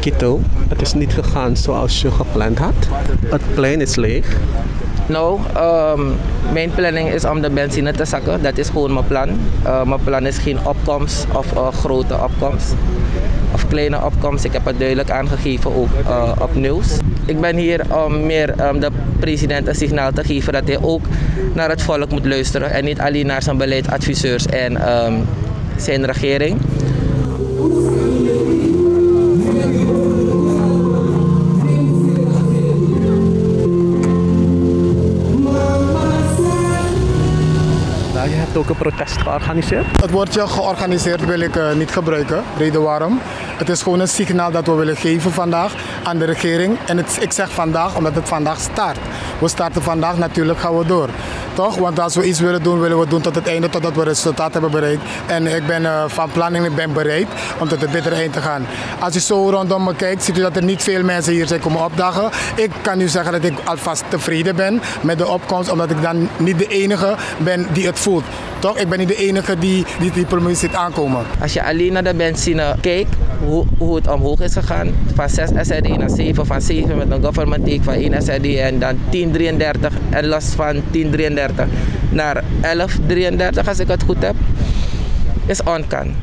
Pakito. Het is niet gegaan zoals je gepland had. Het plein is leeg. Nou, ehm, mijn planning is om de benzine te zakken. Dat is gewoon mijn plan. Uh, mijn plan is geen opkomst of uh, grote opkomst. Of kleine opkomst. Ik heb het duidelijk aangegeven ook uh, op nieuws. Ik ben hier om meer um, de president een signaal te geven dat hij ook naar het volk moet luisteren. En niet alleen naar zijn beleidsadviseurs en um, zijn regering. Ook een protest georganiseerd? Het woordje georganiseerd wil ik uh, niet gebruiken. Reden waarom? Het is gewoon een signaal dat we willen geven vandaag aan de regering. En het, ik zeg vandaag omdat het vandaag start. We starten vandaag, natuurlijk gaan we door. Toch? Want als we iets willen doen, willen we doen tot het einde, totdat we resultaat hebben bereikt. En ik ben uh, van planning, ik ben bereid om tot het bittere eind te gaan. Als je zo rondom me kijkt, ziet u dat er niet veel mensen hier zijn komen opdagen. Ik kan u zeggen dat ik alvast tevreden ben met de opkomst, omdat ik dan niet de enige ben die het voelt. Toch? Ik ben niet de enige die die, die ziet aankomen. Als je alleen naar de benzine kijkt, hoe, hoe het omhoog is gegaan, van 6 SRD naar 7, van 7 met een government take van 1 SRD en dan 1033 en los van 1033 naar 1133 als ik het goed heb, is onkan.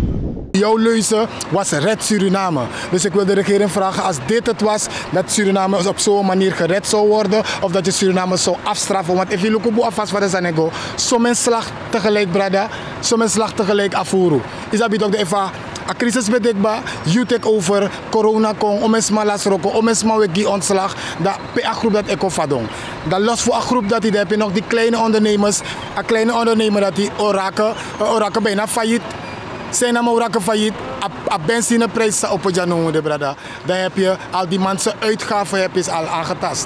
Jouw leuze was Red Suriname. Dus ik wil de regering vragen als dit het was, dat Suriname op zo'n manier gered zou worden. Of dat je Suriname zou afstraffen. Want if je look afvast van de Zanego, zo'n slag tegelijk, brada. Zo'n slag tegelijk afvoeren. Is dat ook de eva a crisis bedekba, you take over, corona kon, omesma las roko, omesma weki ontslag, dat pe a groep dat eko fadong. Dat los voor een groep dat die heb je nog die kleine ondernemers, een kleine ondernemer dat die oraken, oraken bijna failliet. Zijn naam oraken failliet, a benzineprijs op het janoen de brada. Dan heb je al die mensen uitgaven heb je al aangetast.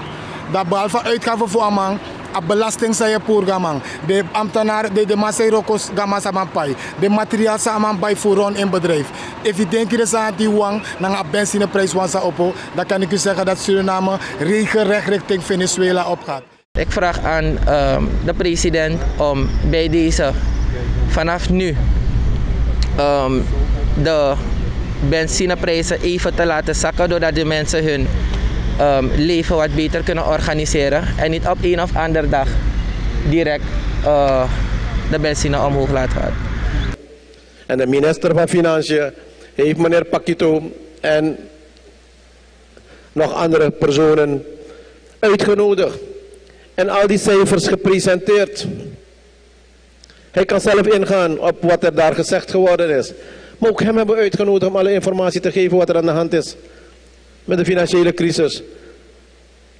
Dat behalve uitgaven voor een man, a belasting sa je poer gamang. De ambtenaar, de, de masai rokos gama sa. De materiaal sa voor rond in bedrijf. If je denkt dat aan die wang, dan a benzineprijs wan sa oppo, dan kan ik u zeggen dat Suriname regelrecht richting Venezuela opgaat. Ik vraag aan um, de president om bij deze vanaf nu um, de benzineprijzen even te laten zakken doordat de mensen hun um, leven wat beter kunnen organiseren en niet op een of andere dag direct uh, de benzine omhoog laat gaan. En de minister van Financiën heeft meneer Pakito en nog andere personen uitgenodigd en al die cijfers gepresenteerd. Hij kan zelf ingaan op wat er daar gezegd geworden is. Maar ook hem hebben we uitgenodigd om alle informatie te geven wat er aan de hand is met de financiële crisis.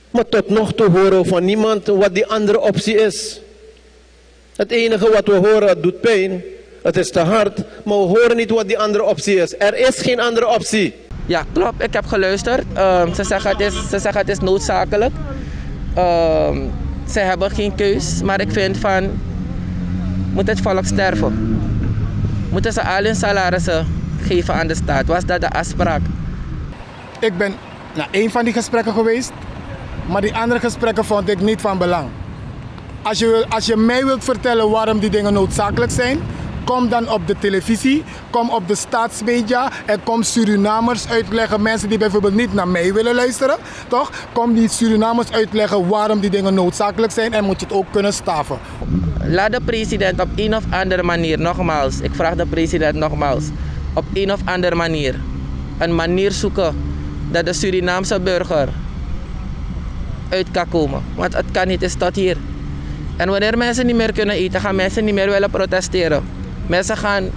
Maar tot nog toe horen we van niemand wat die andere optie is. Het enige wat we horen, het doet pijn, het is te hard, maar we horen niet wat die andere optie is. Er is geen andere optie. Ja, klopt. Ik heb geluisterd. Um, ze, zeggen het is, ze zeggen het is noodzakelijk. Um, ze hebben geen keus, maar ik vind van, moet het volk sterven? Moeten ze al hun salarissen geven aan de staat? Was dat de afspraak? Ik ben naar een van die gesprekken geweest, maar die andere gesprekken vond ik niet van belang. Als je, als je mij wilt vertellen waarom die dingen noodzakelijk zijn, kom dan op de televisie, kom op de staatsmedia en kom Surinamers uitleggen, mensen die bijvoorbeeld niet naar mij willen luisteren, toch? Kom die Surinamers uitleggen waarom die dingen noodzakelijk zijn en moet je het ook kunnen staven. Laat de president op een of andere manier, nogmaals, ik vraag de president nogmaals, op een of andere manier, een manier zoeken dat de Surinaamse burger uit kan komen. Want het kan niet, is tot hier. En wanneer mensen niet meer kunnen eten, gaan mensen niet meer willen protesteren. Mensen gaan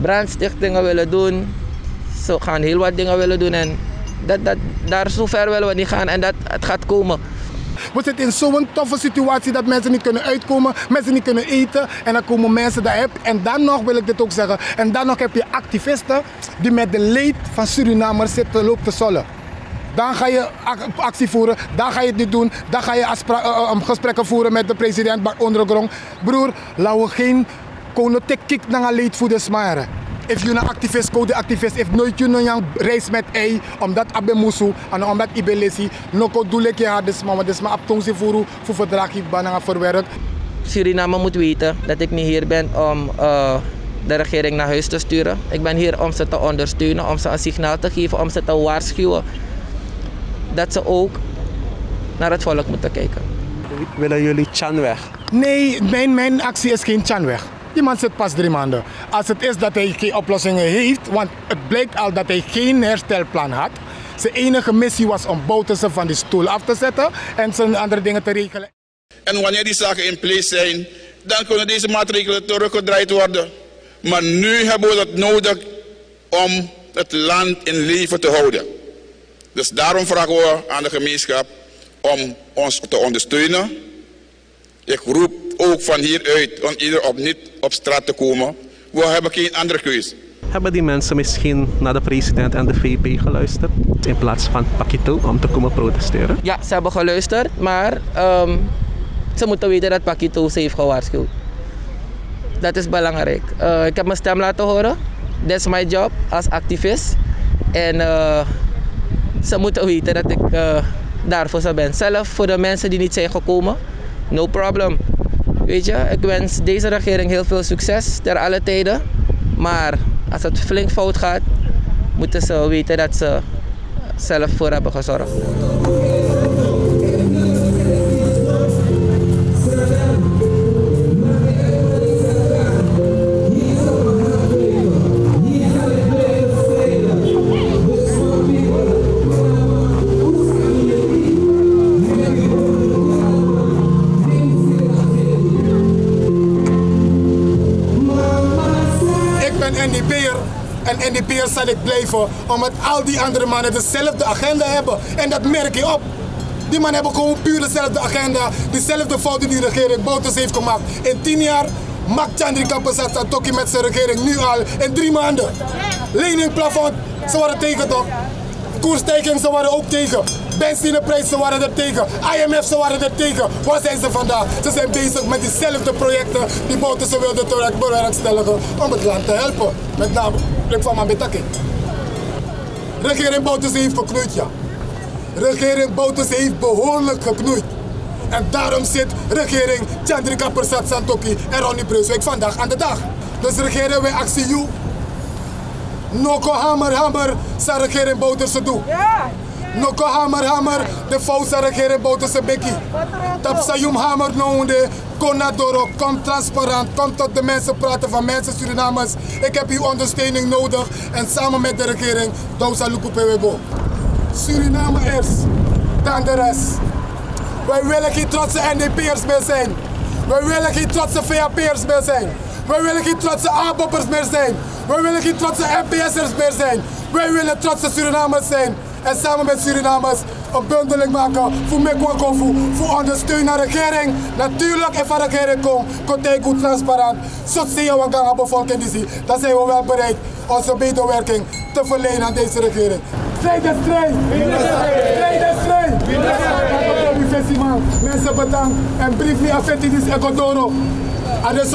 brandstichtingen willen doen. Ze gaan heel wat dingen willen doen. En dat, dat, daar zo ver willen we niet gaan. En dat, het gaat komen. We zitten in zo'n toffe situatie dat mensen niet kunnen uitkomen, mensen niet kunnen eten. En dan komen mensen daar. En dan nog wil ik dit ook zeggen. En dan nog heb je activisten die met de leed van Surinamers zitten lopen te sollen. Dan ga je actie voeren, dan ga je het niet doen. Dan ga je uh, gesprekken voeren met de president ondergrond. Broer, laten we geen konotek kik naar leed voor de smaren. If je een activist, code activist, if nooit een reis met ei, omdat abe musu, en omdat ibe lesi, noko doelek je had desma, maar desma tongsi voor voor verdrag ik banana verwerkt. Suriname moet weten dat ik niet hier ben om uh, de regering naar huis te sturen. Ik ben hier om ze te ondersteunen, om ze een signaal te geven, om ze te waarschuwen dat ze ook naar het volk moeten kijken. Willen jullie Chan weg? Nee, mijn, mijn actie is geen Chanweg. Die man zit pas drie maanden. Als het is dat hij geen oplossingen heeft, want het blijkt al dat hij geen herstelplan had. Zijn enige missie was om Bouterse van die stoel af te zetten en zijn andere dingen te regelen. En wanneer die zaken in place zijn, dan kunnen deze maatregelen teruggedraaid worden. Maar nu hebben we dat nodig om het land in leven te houden. Dus daarom vragen we aan de gemeenschap om ons te ondersteunen. Ik roep ook van hieruit om ieder op niet op straat te komen. We hebben geen andere keus. Hebben die mensen misschien naar de president en de VP geluisterd in plaats van Pakito om te komen protesteren? Ja, ze hebben geluisterd, maar ehm, ze moeten weten dat Pakito ze heeft gewaarschuwd. Dat is belangrijk. Eh, ik heb mijn stem laten horen. That's my job als activist. En eh, ze moeten weten dat ik eh, daar voor ze ben. Zelf voor de mensen die niet zijn gekomen, no problem. Weet je, ik wens deze regering heel veel succes ter alle tijden. Maar als het flink fout gaat, moeten ze weten dat ze zelf voor hebben gezorgd. NDP'er en NDP'er zal ik blijven omdat al die andere mannen dezelfde agenda hebben. En dat merk je op. Die mannen hebben gewoon puur dezelfde agenda, dezelfde fouten die de regering Bouters heeft gemaakt. In tien jaar maakt Chandrika Persat Satoki met zijn regering nu al in drie maanden. Leningplafond, ze waren tegen toch? Koersstijging, ze waren ook tegen. Benzineprijs, ze waren er tegen. IMF, ze waren er tegen. Waar zijn ze vandaag? Ze zijn bezig met diezelfde projecten die Bouterse wilde te bewerkstelligen om het land te helpen. Met name Plek van Mambetake. Regering Bouterse heeft geknoeid, ja. Regering heeft behoorlijk geknoeid. En daarom zit regering Chandrika Persat Santokhi en Ronnie Breuswijk vandaag aan de dag. Dus regering wij actie you. Noko hammer hammer sa regering Bouterse doen. Noko hammer hammer de fout sa regering Bouterse bekkie. Tap sayum hammer noonde. Kom naar Doro, kom transparant, kom tot de mensen praten van mensen Surinamers. Ik heb uw ondersteuning nodig en samen met de regering, Dousa Lukupewego. Suriname eerst, dan de rest. Wij willen geen trotse NDP'ers meer zijn. Wij willen geen trotse VAP'ers meer zijn. Wij willen geen trotse ABOP'ers meer zijn. Wij willen geen trotse NPS'ers meer zijn. Wij willen trotse Surinamers zijn. En samen met Surinamers een bundeling maken voor Mekwakofu, voor ondersteunen naar de regering. Natuurlijk, en van de regering komt, komt hij goed transparant. Zo zie je wat aan bevolking die. Dan zijn we wel bereid onze medewerking te verlenen aan deze regering. Strijd de strijd! Strijd de strijd! Mensen bedankt en brief me affettinis Egodoro. En de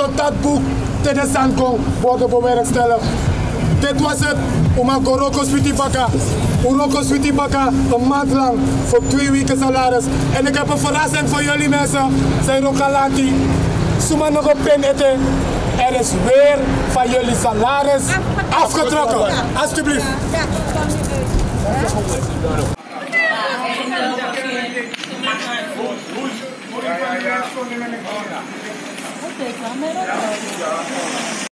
te de Sanko worden bewerkstelligd. Dit was het. Oma Goroko Switibaka. Uroko Switibaka, een maand lang voor twee weken salaris. En ik heb een verrassing voor jullie mensen. Zijn Rokalanti. Suma nog een pen eten. Er is weer van jullie salaris afgetrokken. Alsjeblieft.